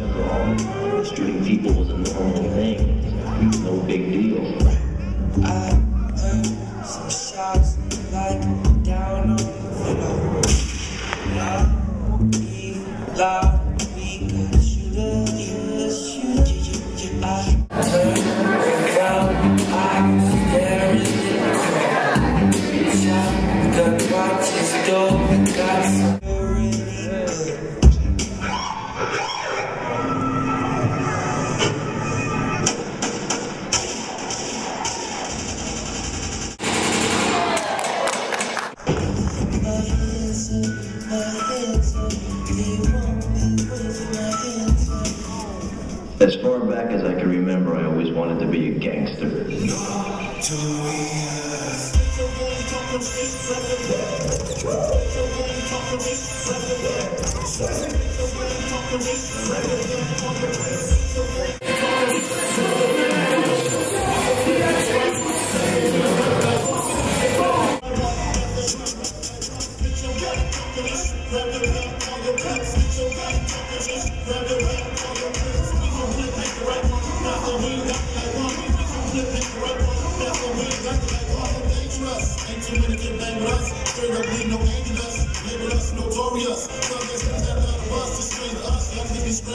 Shooting people was thing. No big deal. I heard some shots like down on back as I can remember, I always wanted to be a gangster.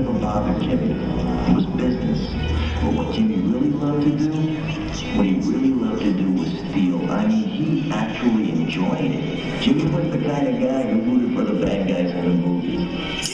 never bothered Jimmy. It was business. But what Jimmy really loved to do, what he really loved to do was steal. I mean, he actually enjoyed it. Jimmy was the kind of guy who rooted for the bad guys in the movies.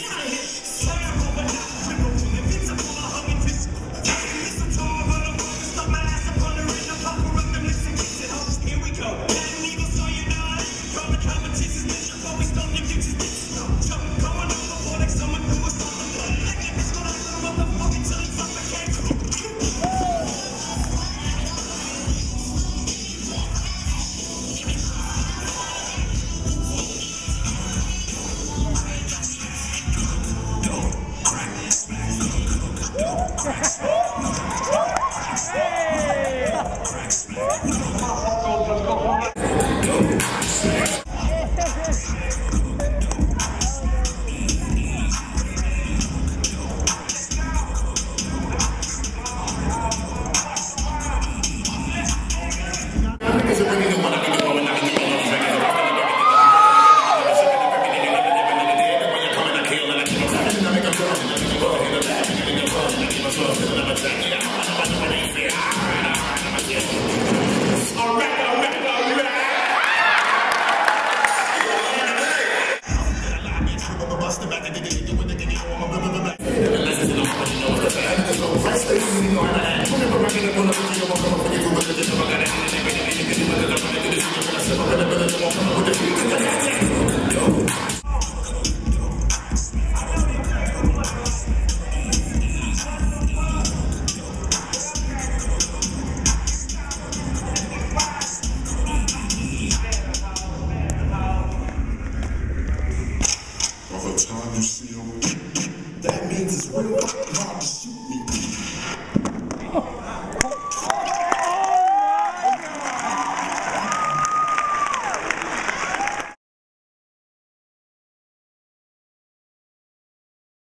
That means it's real hard to shoot.